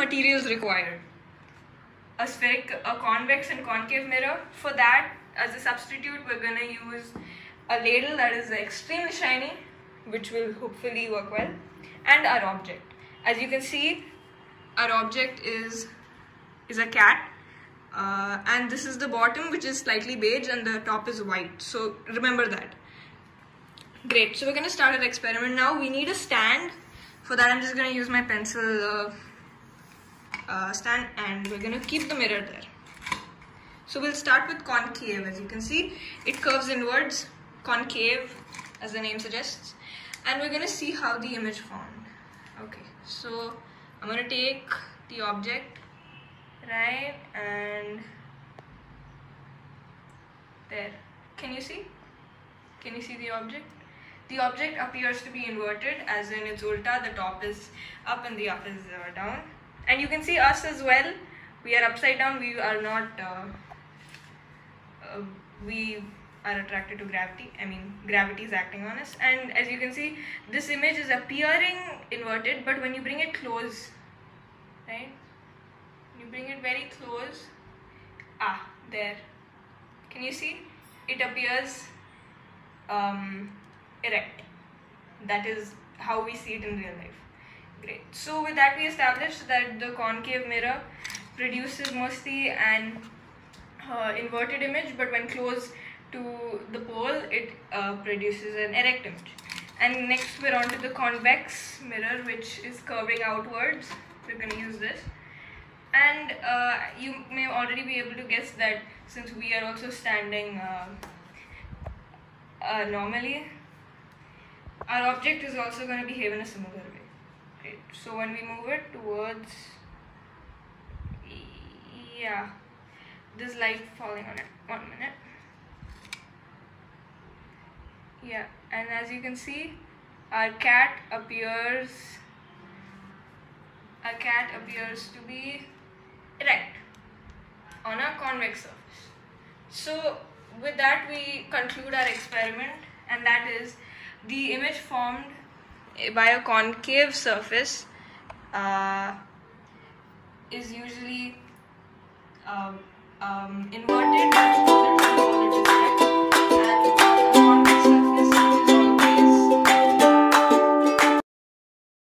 materials required. A spheric, a convex and concave mirror. For that, as a substitute, we're gonna use a ladle that is extremely shiny, which will hopefully work well, and our object. As you can see, our object is is a cat uh, and this is the bottom which is slightly beige and the top is white so remember that great so we're going to start our experiment now we need a stand for that i'm just going to use my pencil uh, uh, stand and we're going to keep the mirror there. So we'll start with concave as you can see. It curves inwards concave as the name suggests. And we're going to see how the image formed. Okay so I'm going to take the object right and there. Can you see? Can you see the object? The object appears to be inverted as in it's ulta the top is up and the up is uh, down and you can see us as well. We are upside down. We are not uh, uh, we are attracted to gravity. I mean gravity is acting on us. And as you can see this image is appearing inverted but when you bring it close right? You bring it very close. Ah there. Can you see? It appears um, erect. That is how we see it in real life so with that we established that the concave mirror produces mostly an uh, inverted image but when close to the pole it uh, produces an erect image and next we're on to the convex mirror which is curving outwards. We're going to use this. And uh, you may already be able to guess that since we are also standing uh, uh, normally our object is also going to behave in a similar way so when we move it towards yeah this light falling on it one minute yeah and as you can see our cat appears a cat appears to be erect on a convex surface. So with that we conclude our experiment and that is the image formed by a concave surface uh, is usually um, um, inverted